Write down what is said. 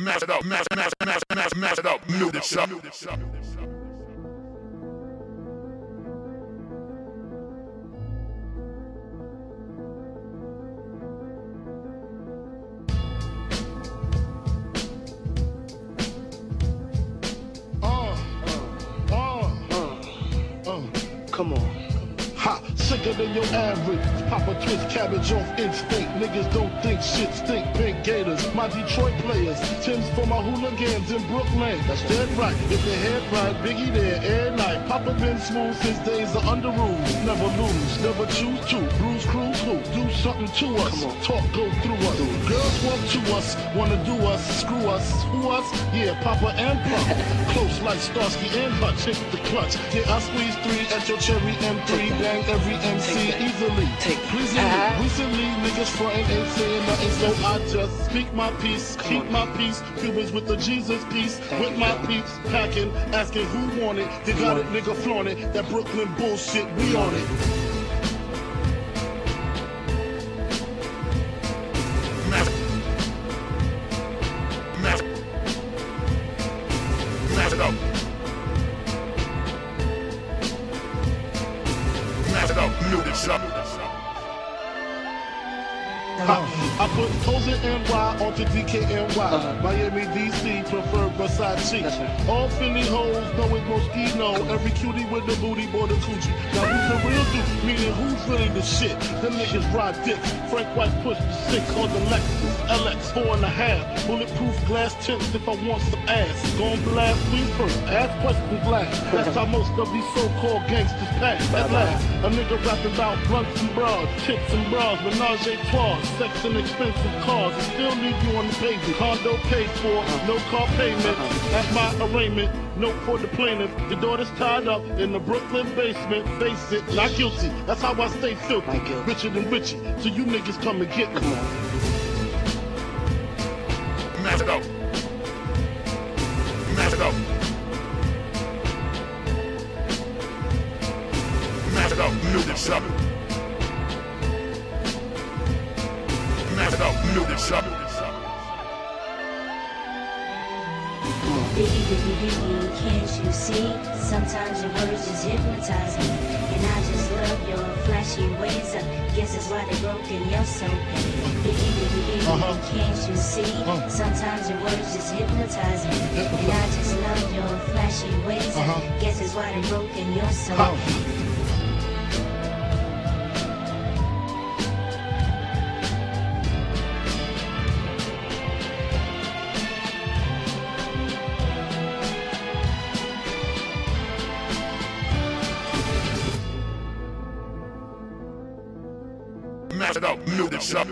Mash it up, mash, mash, mash, mash, mash it up, new this up. Uh, uh, uh. Come on. Ha, sicker than your average. Pop a twist cabbage off instinct. Niggas don't think shit stink. Pink Gators, my Detroit players. Tim's for my hooligans in Brooklyn. That's dead right. If they head right, Biggie there every night. Papa been smooth since days of Underoos. Never lose, never choose to. Bruise, cruise, who? Do something to us. Come on. Talk, go through us. Girls want to us, wanna do us, screw us. Who us? Yeah, Papa and Papa. Close like Starsky and Hutch. Hit the clutch. Yeah, I squeeze three at your cherry M3. Bang every MC easily. Take that. Pleasingly. Ah. Recently, niggas frontin' ain't saying nothing, so I just speak my peace, Come keep on. my peace. Cubans with the Jesus peace, Thank with you, my God. peeps, packing, asking who want it. They got it, nigga flaunt it. That Brooklyn bullshit, we on it. It up. Mash it up, new this up. I put in NY onto DKNY. Uh-huh. Miami, DC, prefer Versace. Right. All Philly hoes know it's Moschino. Every cutie with the booty, boy, the coochie. Now who's the real dude? Meaning who's really the shit? Them niggas ride dicks. Frank White pushed the six on the Lexus LX four and a half. Bulletproof glass tips if I want some ass. Gon' blast me first. Ask questions last. That's how most of these so-called gangsters pass. At last, a nigga rapping about blunts and bras, tits and bras, menage a trois, sex and expensive cars and still leave you on the pavement. Condo paid for, no car payment. At my arraignment, No for the plaintiff. The daughter's tied up in the Brooklyn basement. Face it, not guilty. That's how I stay filthy. Richer than Richie. So you niggas come and get me. Let's go. Let's go. Let's go. out, milk it. Biggie, biggie, biggie, can't you see? Sometimes your words just hypnotize me. And I just love your flashy ways. I guess that's why they broke in your soul. Biggie, biggie, biggie, uh -huh. can't you see? Sometimes your words just hypnotize me. And I just love your flashy ways. I guess that's why they broke in your soul. Mash it up, new this up.